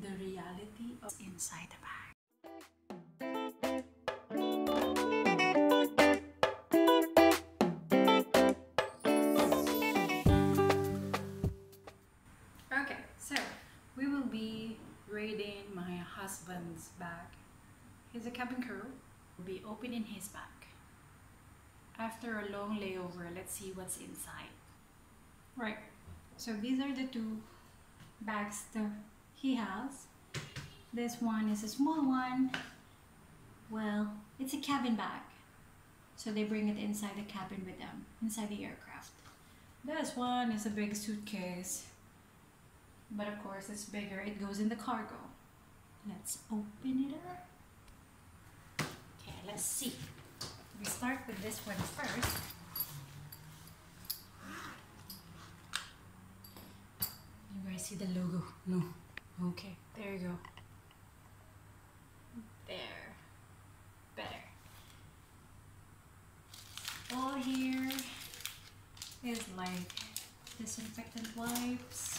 the reality of inside the bag. Okay, so we will be raiding my husband's bag. He's a cabin crew. We'll be opening his bag. After a long layover, let's see what's inside. Right. So these are the two bags that he has. This one is a small one. Well, it's a cabin bag. So they bring it inside the cabin with them, inside the aircraft. This one is a big suitcase. But of course, it's bigger. It goes in the cargo. Let's open it up. Okay, let's see. We start with this one first. You guys see the logo? No. Okay, there you go. There. Better. All here is like disinfectant wipes.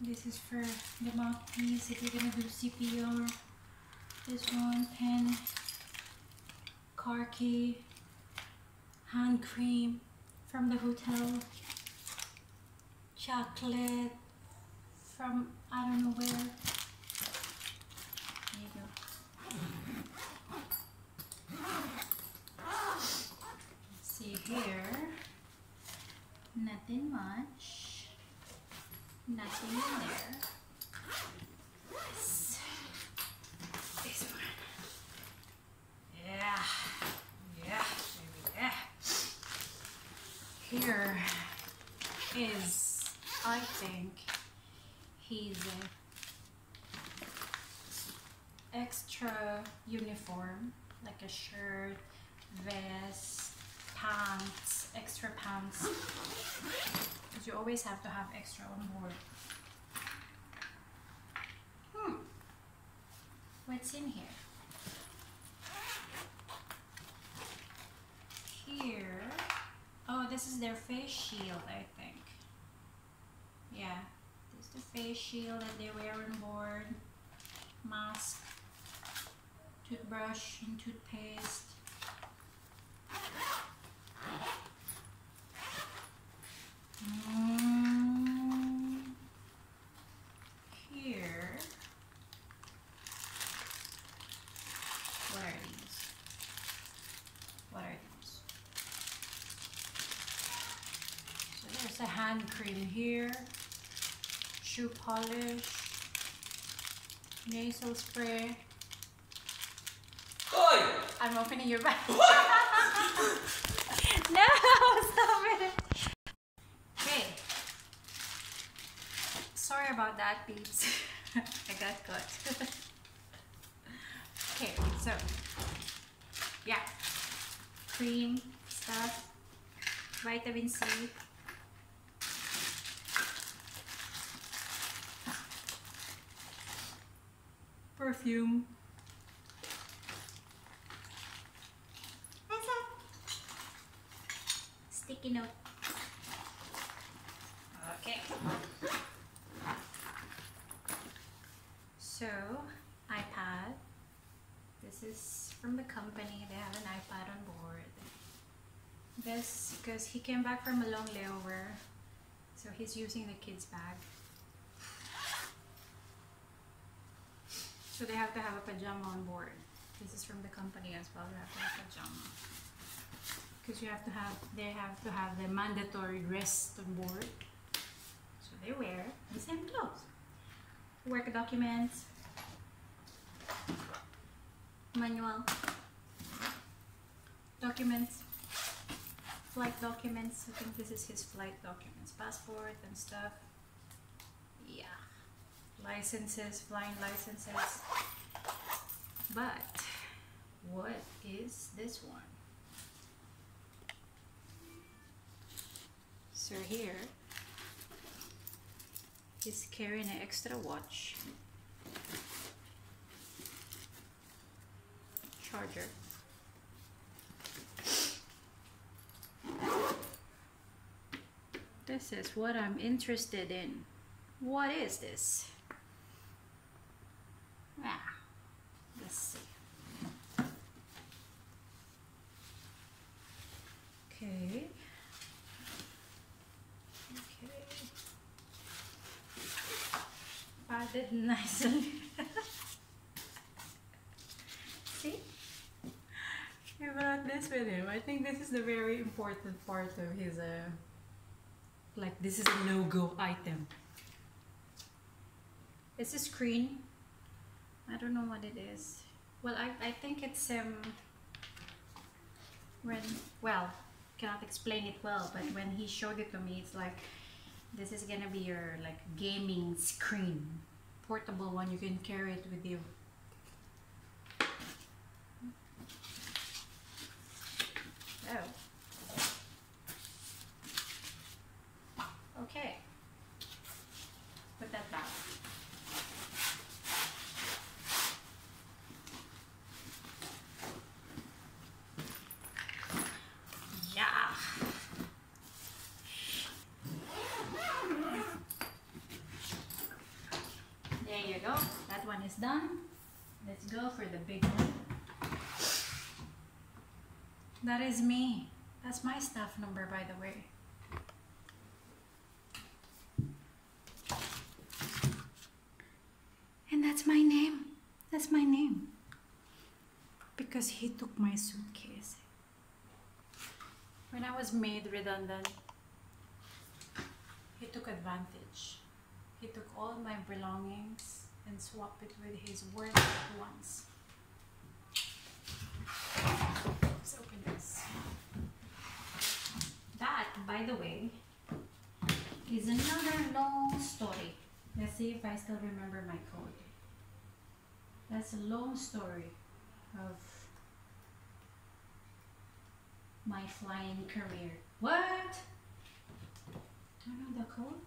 This is for the mouthpiece if you're gonna do CPR. This one, pen, car key, hand cream from the hotel, chocolate from I don't know where. There you go. See here, nothing much, nothing in there. This one. Yeah. Yeah. Yeah. Here is, I think, uh, extra uniform, like a shirt, vest, pants, extra pants. Because you always have to have extra on board. Hmm. What's in here? Here. Oh, this is their face shield, I think. Yeah. This is the face shield that they wear on board. Mask. Toothbrush and toothpaste. Mm, Here. What are these? What are these? So there's a hand cream here, shoe polish, nasal spray. Oi! I'm opening your bag. no, stop it. Okay. Sorry about that, peeps. I got caught. okay, so yeah, cream stuff, vitamin C. Perfume. What's that? Sticky note. Okay. So, iPad. This is from the company. They have an iPad on board. This because he came back from a long layover, so he's using the kid's bag. So they have to have a pajama on board. This is from the company as well. They have to have pajama because you have to have they have to have the mandatory rest on board. So they wear the same clothes. Work documents, manual, documents, flight documents. I think this is his flight documents, passport and stuff. Yeah, licenses, flying licenses. But what is this one? So here, he's carrying an extra watch, charger, This is what I'm interested in. What is this? Ah, let's see. Okay. Okay. Padded nicely. See? He brought this with him. I think this is the very important part of his uh like this is a no-go item. It's a screen. I don't know what it is. Well I, I think it's um when well cannot explain it well but when he showed it to me it's like this is gonna be your like gaming screen portable one you can carry it with you. Oh okay put that back yeah There you go. That one is done. Let's go for the big one. That is me. That's my staff number, by the way. And that's my name. That's my name. Because he took my suitcase. When I was made redundant, he took advantage. He took all my belongings and swap it with his work ones. Let's open this. That, by the way, is another long story. Let's see if I still remember my code. That's a long story of my flying career. What? Do you know the code?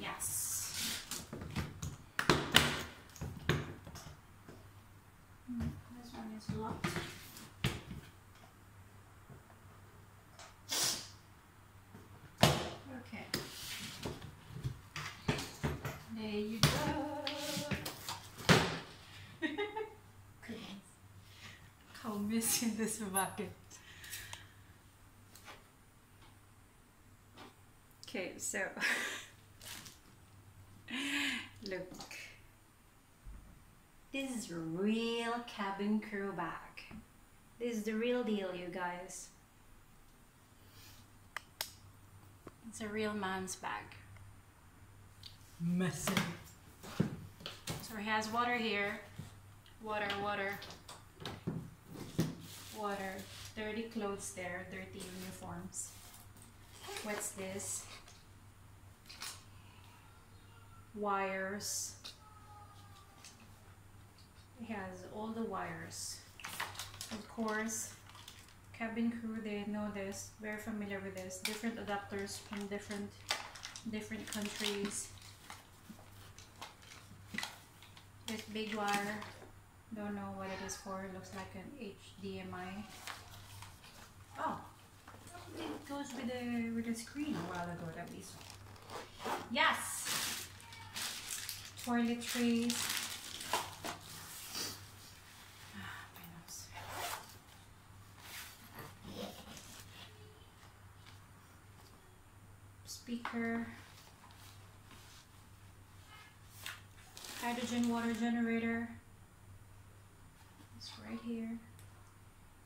Yes. Hmm, This one is locked. Okay. There you go. Goodness. How messy this bucket. Okay, so look. This is real cabin crew bag. This is the real deal, you guys. It's a real man's bag. Messy. So he has water here. Water, water. Water. Dirty clothes there, dirty uniforms. What's this? Wires. It has all the wires. Of course, cabin crew, they know this, very familiar with this. Different adapters from different different countries. This big wire, don't know what it is for. It looks like an HDMI. Oh, it goes with the with the screen a while ago that we saw. Yes, toiletries. Ah. Speaker. Hydrogen water generator. Right here.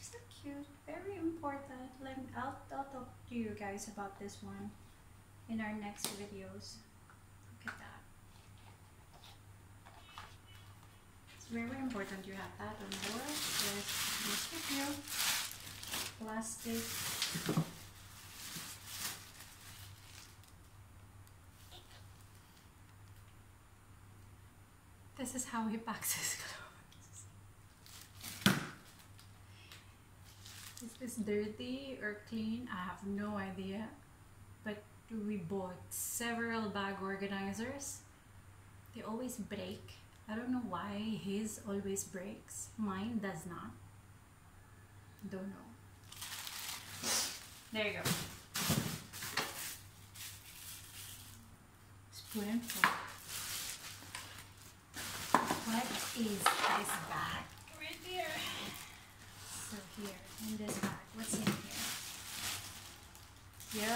So cute. Very important. Let me, I'll, I'll talk to you guys about this one in our next videos. Look at that. It's very important you have that on board. There's this with you. Plastic. This is how he packs his clothes. Is this dirty or clean? I have no idea. But we bought several bag organizers. They always break. I don't know why his always breaks. Mine does not. Don't know. There you go. Spoon and fork. What is this bag? Right there. So here, in this bag, here? Yeah.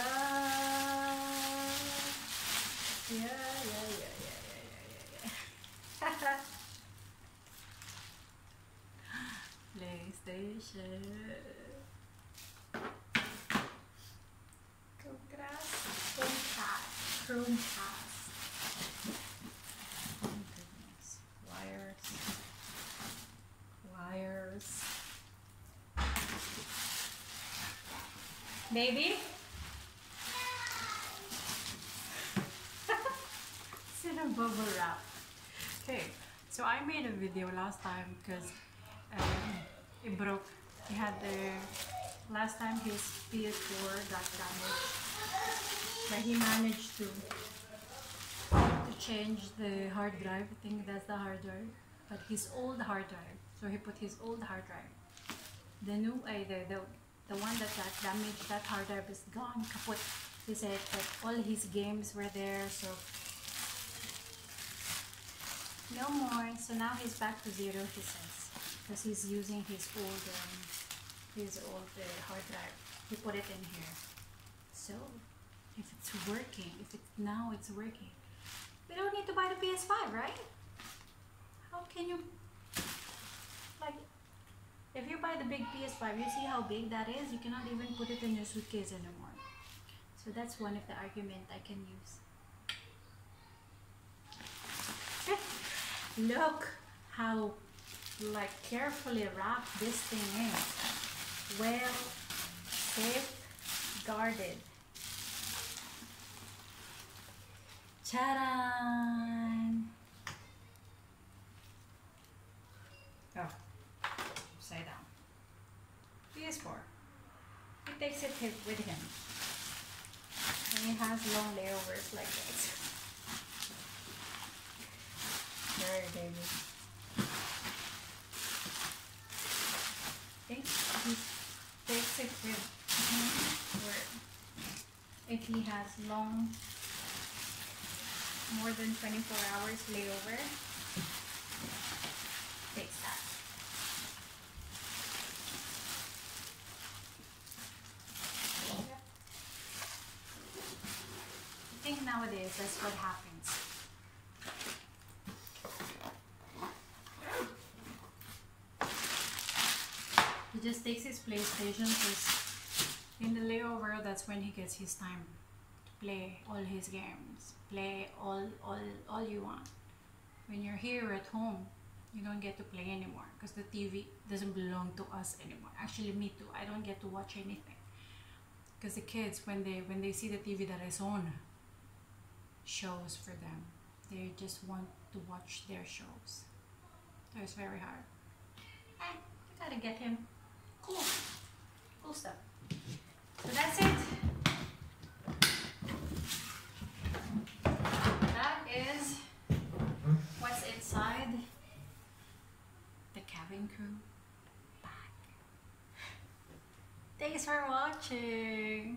Yeah, yeah, yeah, yeah, yeah, yeah, yeah. PlayStation. Chromecast. Chromecast. Oh goodness. Wires. Wires. Baby? it's in a bubble wrap. Okay, so I made a video last time because um, it broke. He had the last time his PS4 got damaged, but he managed to to change the hard drive. I think that's the hard drive, but his old hard drive. So he put his old hard drive. The new, uh, the, the the one that got damaged, that hard drive is gone, kaput. He said that all his games were there, so no more. So now he's back to zero, he says, because he's using his old, um, his old uh, hard drive. He put it in here. So if it's working, if it now it's working, we don't need to buy the PS5, right? How can you like if you buy the big PS5, you see how big that is? You cannot even put it in your suitcase anymore. So that's one of the argument I can use. Look how like carefully wrapped this thing is. Well safe guarded. Ta-da! Oh upside down. PS4. He takes it with him. And he has long layovers like this. There, baby. Where if he has long, more than 24 hours layover, takes that. I think nowadays that's what happens. He just takes his PlayStation because in the layover that's when he gets his time to play all his games. Play all all all you want. When you're here at home, you don't get to play anymore because the TV doesn't belong to us anymore. Actually, me too. I don't get to watch anything because the kids when they when they see the TV that is on shows for them, they just want to watch their shows. So it's very hard. Eh, you gotta get him cool stuff. So that's it. That is what's inside the cabin crew bag. Thanks for watching.